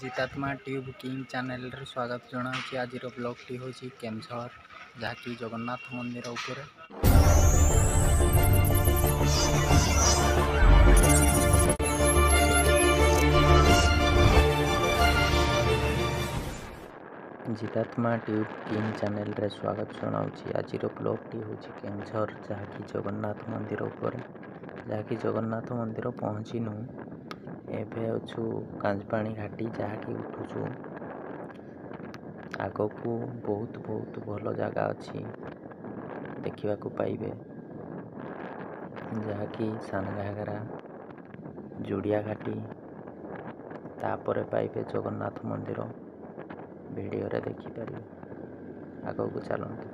जितात्मा tube king चेल स्वागत जनाऊँ आज ब्लग टी हूँ केन्झर जहाँ कि जगन्नाथ मंदिर उपर जितात्मा ट्यूब किंग चेल स्वागत जनावि आज ब्लग टी हूँ केन्झर जहाँकि जगन्नाथ मंदिर उपर जहाँकि जगन्नाथ मंदिर पहुँची नुँ ଏବେ ଅଛୁ କାଞ୍ଜପାଣି ଘାଟି ଯାହାକି ଉଠୁଛୁ ଆଗକୁ ବହୁତ ବହୁତ ଭଲ ଜାଗା ଅଛି ଦେଖିବାକୁ ପାଇବେ ଯାହାକି ସାନଘାଗରା ଯୋଡ଼ିଆ ଘାଟି ତାପରେ ପାଇବେ ଜଗନ୍ନାଥ ମନ୍ଦିର ଭିଡ଼ିଓରେ ଦେଖିପାରିବେ ଆଗକୁ ଚାଲନ୍ତୁ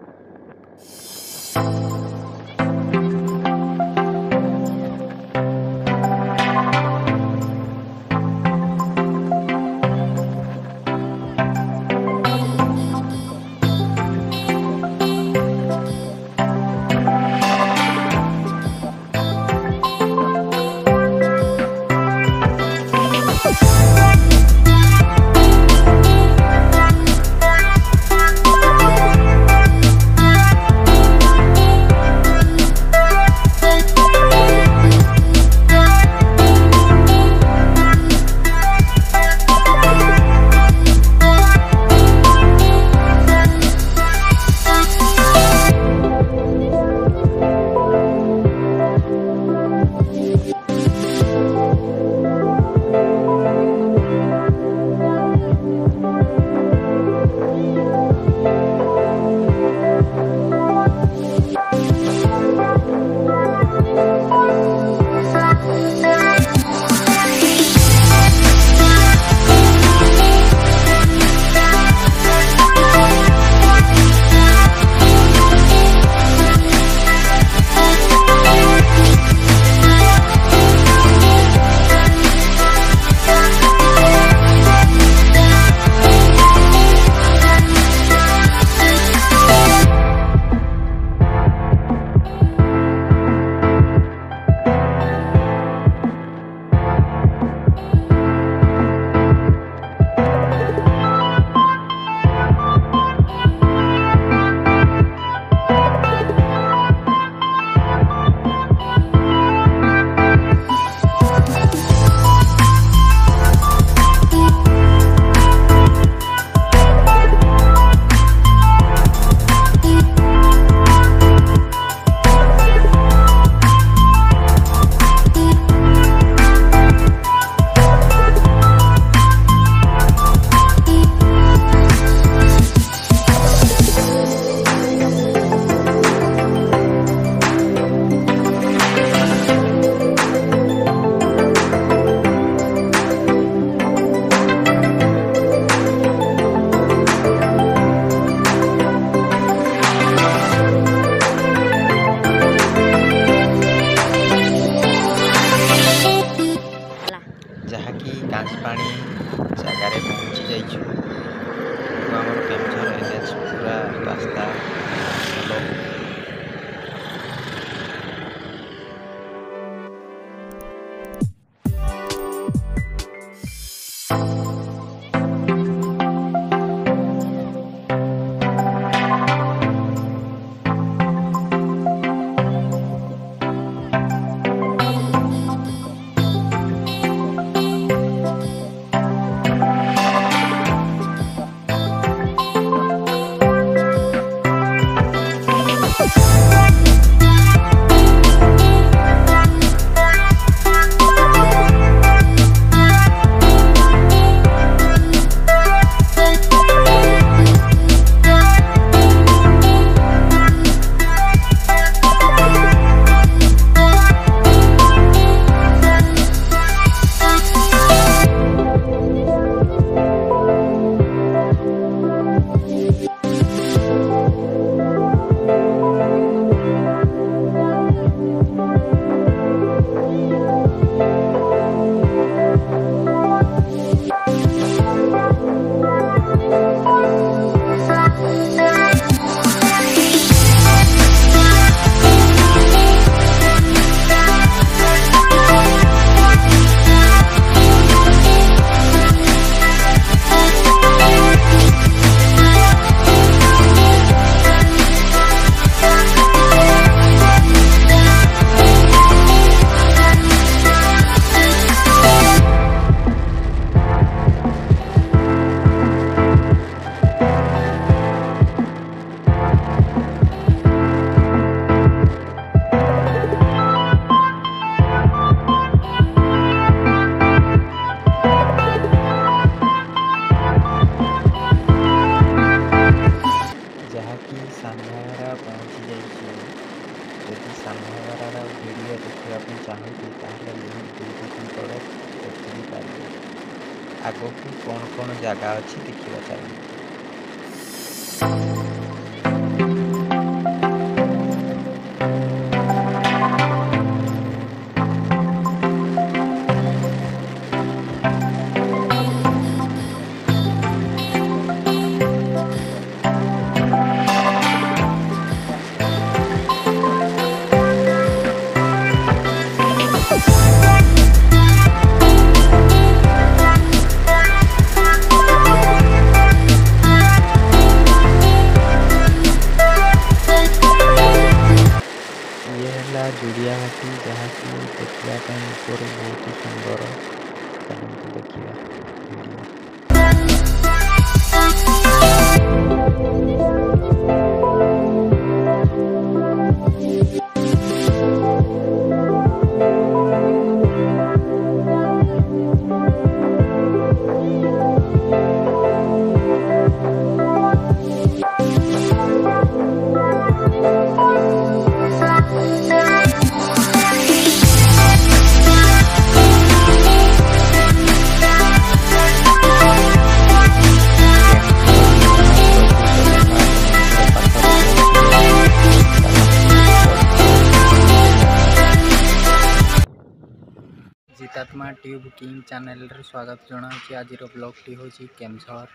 जितात्मा ट्यूब किंग चेल स्वागत जनाऊँ आज ब्लग टी हूँ केमझर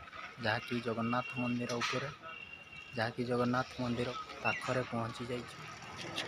जहाँकि जगन्नाथ मंदिर उपरे जहाँकि जगन्नाथ मंदिर पाखे पहुँची जा